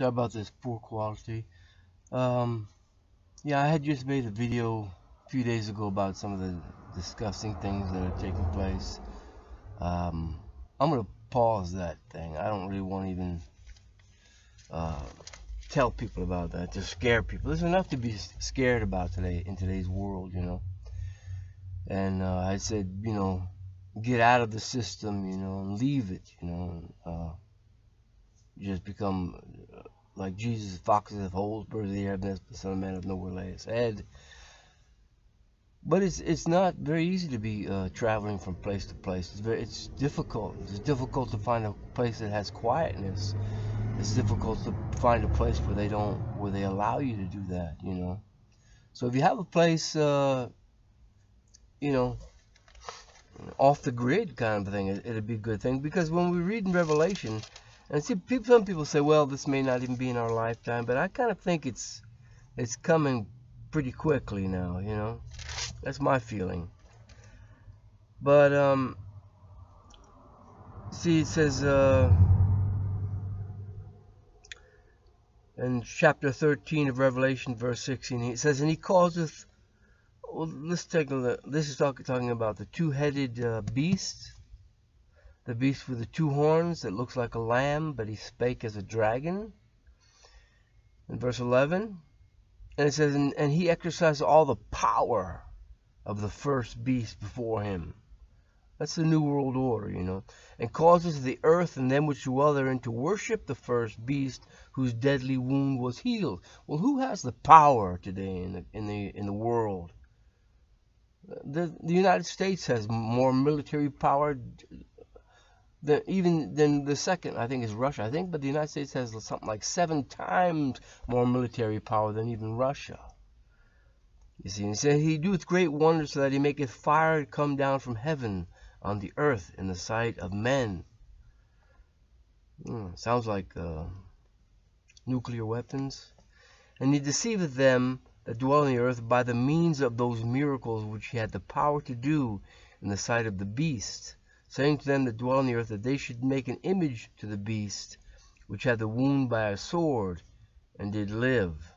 Sorry about this poor quality. Um, yeah, I had just made a video a few days ago about some of the disgusting things that are taking place. Um, I'm going to pause that thing. I don't really want to even uh, tell people about that to scare people. There's enough to be scared about today in today's world, you know. And uh, I said, you know, get out of the system, you know, and leave it, you know. Uh, just become like Jesus, foxes have holes, birds of the air the Son of Man have nowhere lay his head. But it's it's not very easy to be uh, traveling from place to place. It's very it's difficult. It's difficult to find a place that has quietness. It's difficult to find a place where they don't where they allow you to do that. You know. So if you have a place, uh, you know, off the grid kind of thing, it, it'd be a good thing because when we read in Revelation and see, some people say, well, this may not even be in our lifetime, but I kind of think it's it's coming pretty quickly now, you know. That's my feeling. But um, see, it says uh, in chapter 13 of Revelation, verse 16, it says, and he causeth. Well, let's take a look. This is talk, talking about the two-headed uh, beast the beast with the two horns that looks like a lamb, but he spake as a dragon. In verse 11, and it says, and, and he exercised all the power of the first beast before him. That's the New World Order, you know. And causes the earth and them which dwell therein to worship the first beast whose deadly wound was healed. Well, who has the power today in the in the in the world? The the United States has more military power the, even then the second, I think, is Russia. I think, but the United States has something like seven times more military power than even Russia. You see, he said, He doeth great wonders so that he maketh fire come down from heaven on the earth in the sight of men. Hmm, sounds like uh, nuclear weapons. And he deceiveth them that dwell on the earth by the means of those miracles which he had the power to do in the sight of the beast saying to them that dwell on the earth that they should make an image to the beast which had the wound by a sword and did live.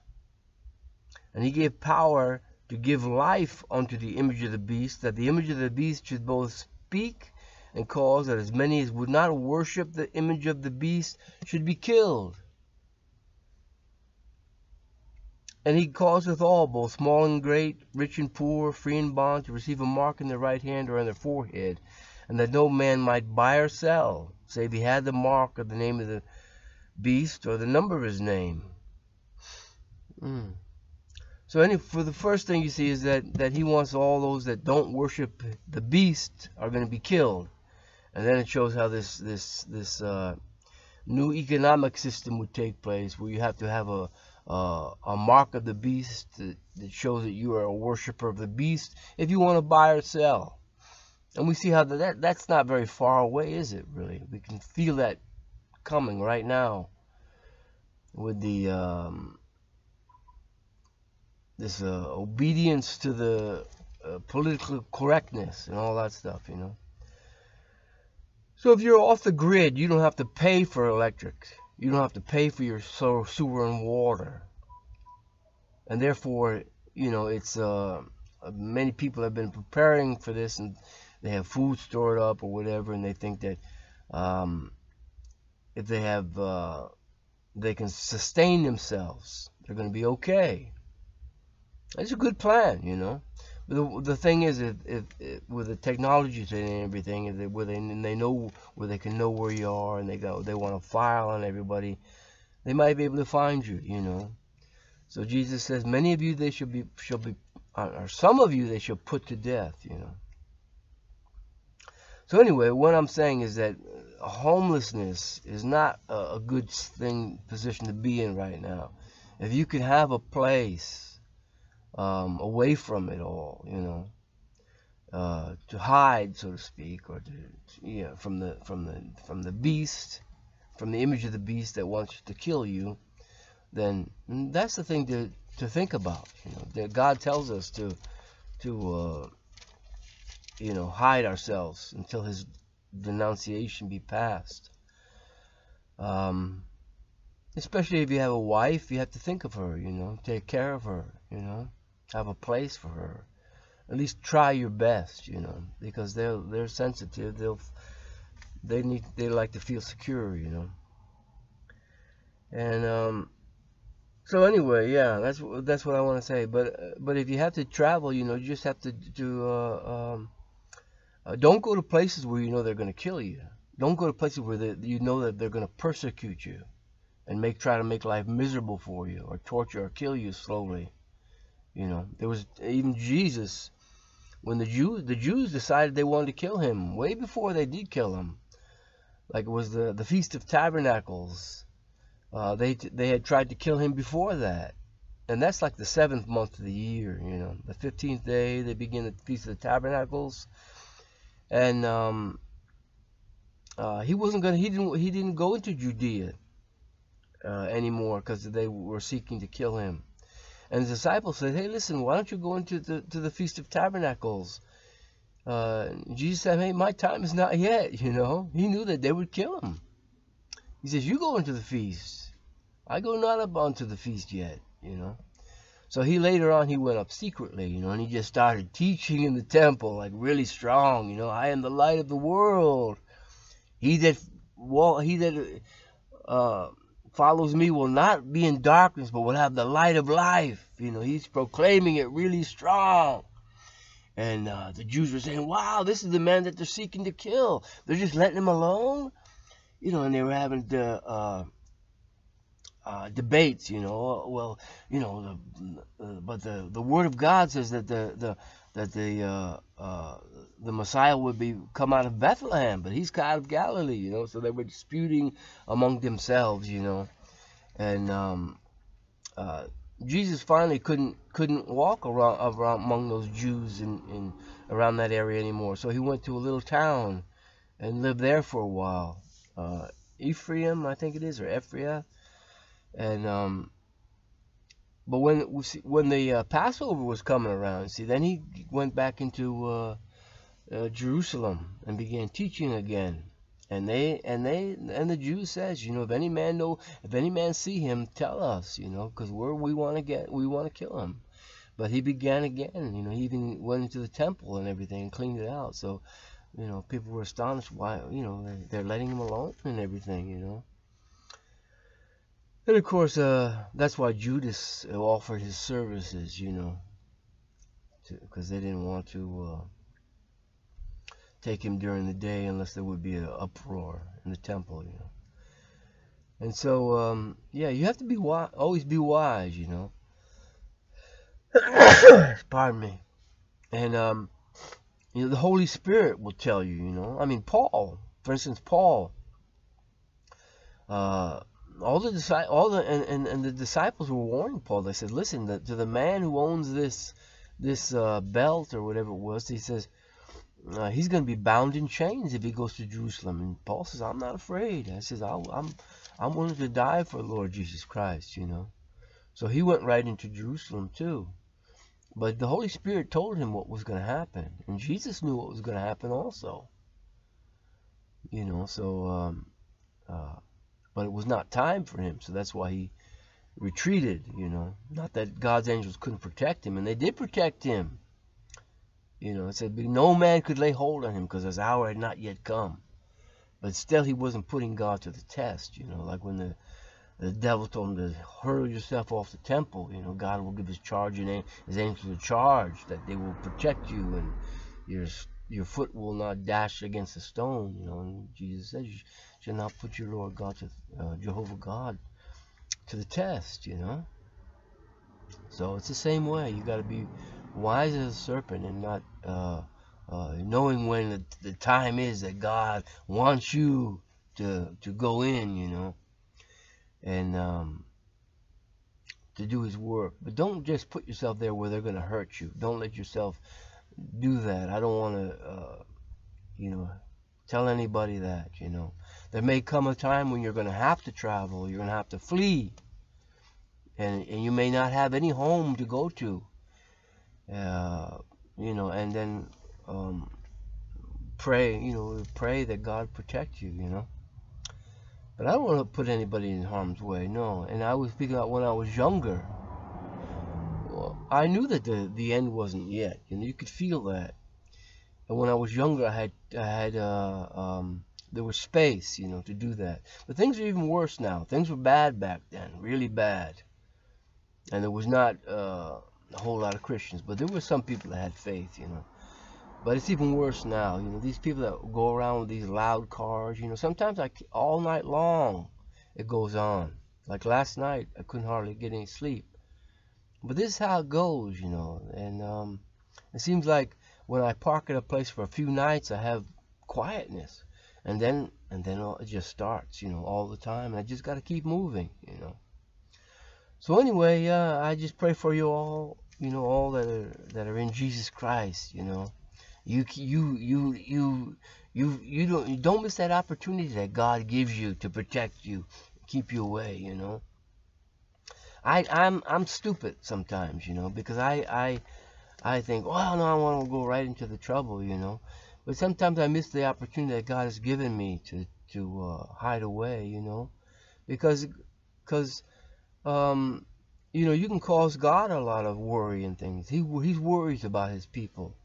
And he gave power to give life unto the image of the beast, that the image of the beast should both speak and cause that as many as would not worship the image of the beast should be killed. And he causeth all, both small and great, rich and poor, free and bond, to receive a mark in their right hand or on their forehead, and that no man might buy or sell, save he had the mark of the name of the beast or the number of his name. Mm. So any for the first thing you see is that that he wants all those that don't worship the beast are going to be killed, and then it shows how this this this uh, new economic system would take place, where you have to have a uh, a mark of the beast that, that shows that you are a worshiper of the beast if you want to buy or sell. And we see how that that's not very far away, is it? Really, we can feel that coming right now with the um, this uh, obedience to the uh, political correctness and all that stuff, you know. So if you're off the grid, you don't have to pay for electric. You don't have to pay for your sewer and water. And therefore, you know, it's uh, many people have been preparing for this and they have food stored up or whatever, and they think that um, if they have, uh, they can sustain themselves, they're going to be okay. It's a good plan, you know. But the, the thing is, if, if, if with the technology and everything, where they and they know where they can know where you are, and they go, they want to file on everybody, they might be able to find you, you know. So Jesus says, many of you they shall be shall be, or some of you they shall put to death, you know. So anyway, what I'm saying is that homelessness is not a, a good thing position to be in right now. If you can have a place um, away from it all, you know, uh, to hide, so to speak, or to you know, from the from the from the beast, from the image of the beast that wants to kill you, then that's the thing to to think about. You know, that God tells us to to uh, you know, hide ourselves until his denunciation be passed. Um, especially if you have a wife, you have to think of her, you know, take care of her, you know, have a place for her. At least try your best, you know, because they're they're sensitive. They'll they need they like to feel secure, you know. And um, so anyway, yeah, that's that's what I want to say. But but if you have to travel, you know, you just have to do. Uh, um, uh, don't go to places where you know they're going to kill you. Don't go to places where they, you know that they're going to persecute you and make try to make life miserable for you or torture or kill you slowly. You know, there was even Jesus when the Jews the Jews decided they wanted to kill him way before they did kill him. Like it was the the Feast of Tabernacles. Uh, they they had tried to kill him before that, and that's like the seventh month of the year. You know, the fifteenth day they begin the Feast of the Tabernacles, and um, uh, he wasn't gonna he didn't he didn't go into Judea uh, anymore because they were seeking to kill him. And the disciples said, "Hey, listen, why don't you go into the to the Feast of Tabernacles?" Uh, Jesus said, "Hey, my time is not yet." You know, he knew that they would kill him. He says, "You go into the feast. I go not up onto the feast yet." You know. So he later on he went up secretly, you know, and he just started teaching in the temple like really strong, you know. I am the light of the world. He that well, he that uh, follows me will not be in darkness, but will have the light of life. You know, he's proclaiming it really strong. And uh, the Jews were saying, wow, this is the man that they're seeking to kill. They're just letting him alone. You know, and they were having the uh, uh, debates, you know. Well, you know, the, uh, but the, the Word of God says that the, the that the uh, uh, the Messiah would be come out of Bethlehem, but he's out of Galilee, you know. So they were disputing among themselves, you know, and um, uh, Jesus finally couldn't couldn't walk around, around among those Jews in, in around that area anymore. So he went to a little town and lived there for a while. Uh, Ephraim, I think it is, or Ephraim, and um, but when when the uh, Passover was coming around, see, then he went back into uh, uh, Jerusalem and began teaching again. And they and they and the Jews says, you know, if any man know, if any man see him, tell us, you know, because we're we want to get, we want to kill him. But he began again, you know, he even went into the temple and everything and cleaned it out. So, you know, people were astonished why, you know, they're letting him alone and everything, you know. And of course, uh, that's why Judas offered his services, you know, because they didn't want to uh, take him during the day unless there would be an uproar in the temple, you know. And so, um, yeah, you have to be wise, always be wise, you know. Pardon me. And, um, you know, the Holy Spirit will tell you, you know. I mean, Paul, for instance, Paul, uh, all the all the and, and, and the disciples were warning Paul. They said, "Listen, the, to the man who owns this this uh, belt or whatever it was, he says uh, he's going to be bound in chains if he goes to Jerusalem." And Paul says, "I'm not afraid." I says, i I'm, I'm willing to die for the Lord Jesus Christ." You know, so he went right into Jerusalem too. But the Holy Spirit told him what was going to happen, and Jesus knew what was going to happen also. You know, so. Um, uh, but it was not time for him, so that's why he retreated, you know. Not that God's angels couldn't protect him, and they did protect him. You know, it said no man could lay hold on him because his hour had not yet come. But still, he wasn't putting God to the test, you know, like when the the devil told him to hurl yourself off the temple. You know, God will give his charge and his angels a charge that they will protect you and your your foot will not dash against a stone. You know, and Jesus says you shall not put your Lord God to uh, Jehovah God to the test, you know. So it's the same way. You got to be wise as a serpent and not uh, uh, knowing when the, the, time is that God wants you to to go in, you know, and um, to do His work. But don't just put yourself there where they're going to hurt you. Don't let yourself do that. I don't want to, uh, you know, tell anybody that, you know. There may come a time when you're going to have to travel, you're going to have to flee, and, and you may not have any home to go to. Uh, you know, and then um, pray, you know, pray that God protect you, you know. But I don't want to put anybody in harm's way, no. And I was speaking about when I was younger. I knew that the the end wasn't yet. You know, you could feel that. And when I was younger, I had I had uh, um, there was space, you know, to do that. But things are even worse now. Things were bad back then, really bad. And there was not uh, a whole lot of Christians, but there were some people that had faith, you know. But it's even worse now. You know, these people that go around with these loud cars, you know, sometimes I, all night long it goes on. Like last night, I couldn't hardly get any sleep. But this is how it goes, you know. And um, it seems like when I park at a place for a few nights, I have quietness. And then, and then it just starts, you know, all the time. And I just got to keep moving, you know. So anyway, uh, I just pray for you all, you know, all that are that are in Jesus Christ, you know you you you you you you don't you don't miss that opportunity that God gives you to protect you, keep you away. You know. I I'm I'm stupid sometimes, you know, because I I I think, well, no, I want to go right into the trouble, you know. But sometimes I miss the opportunity that God has given me to to uh, hide away, you know, because because um, you know you can cause God a lot of worry and things. He he worries about his people.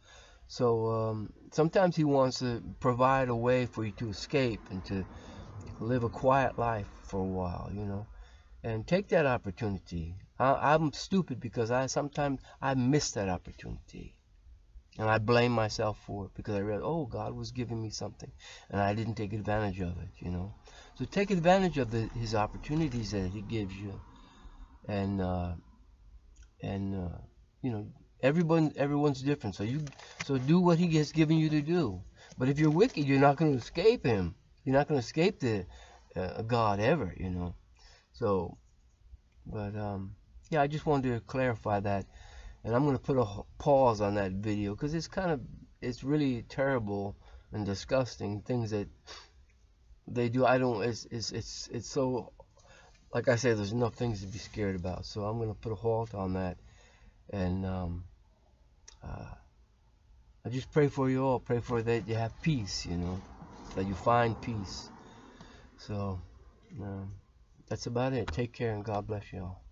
So um, sometimes he wants to provide a way for you to escape and to live a quiet life for a while, you know, and take that opportunity. I, am stupid because I sometimes I miss that opportunity, and I blame myself for it because I realized, oh, God was giving me something, and I didn't take advantage of it, you know. So take advantage of the, His opportunities that He gives you, and uh, and uh, you know everyone everyone's different. So you so do what he has given you to do. But if you're wicked you're not going to escape him. You're not going to escape the uh, god ever you know so but um yeah i just wanted to clarify that and i'm going to put a pause on that video because it's kind of it's really terrible and disgusting things that they do i don't it's it's it's, it's so like i said there's enough things to be scared about so i'm going to put a halt on that and um, uh, I just pray for you all. Pray for that you have peace, you know, that you find peace. So um, that's about it. Take care and God bless you all.